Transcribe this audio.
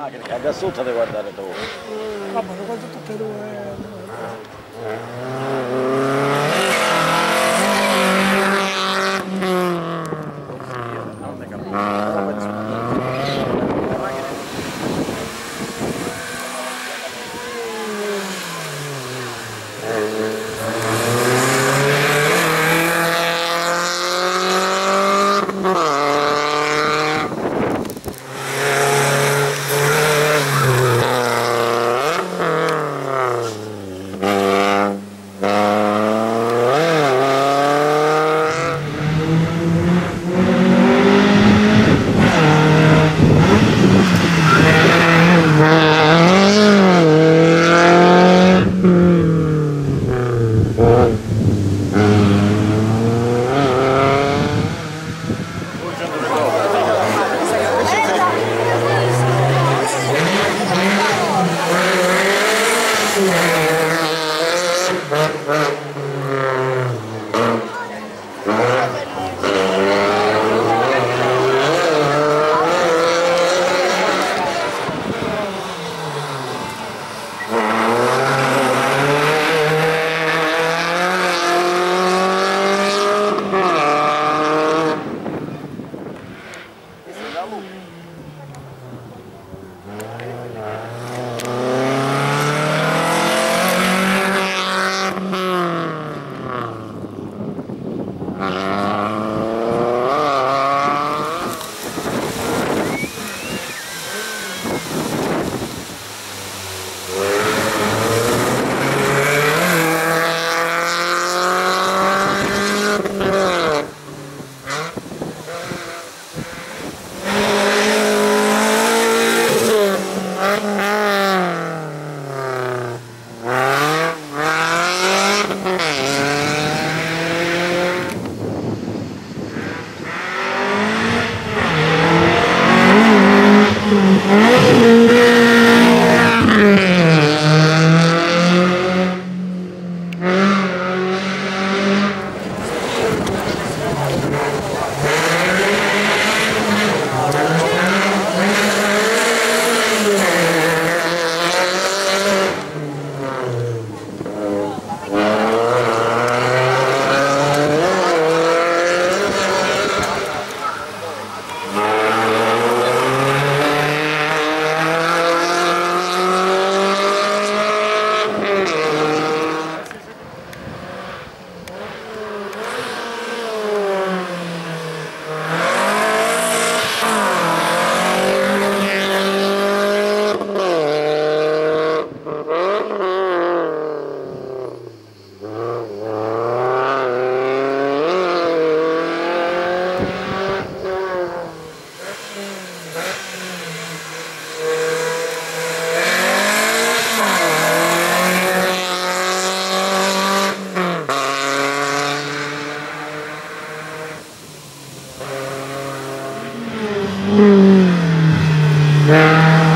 Macchina, da sotto devi guardare tu. Vabbè, lo guardo tutte e due. Mm-hmm. Música